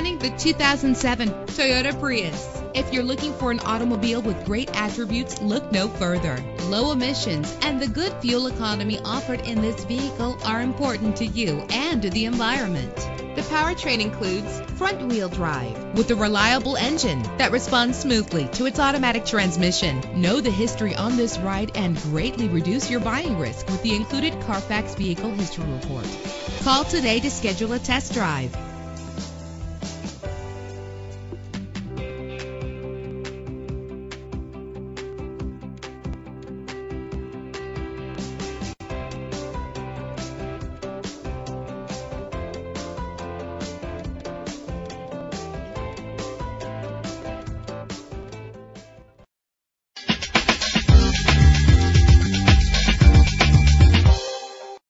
the 2007 Toyota Prius. If you're looking for an automobile with great attributes, look no further. Low emissions and the good fuel economy offered in this vehicle are important to you and the environment. The powertrain includes front-wheel drive with a reliable engine that responds smoothly to its automatic transmission. Know the history on this ride and greatly reduce your buying risk with the included Carfax Vehicle History Report. Call today to schedule a test drive.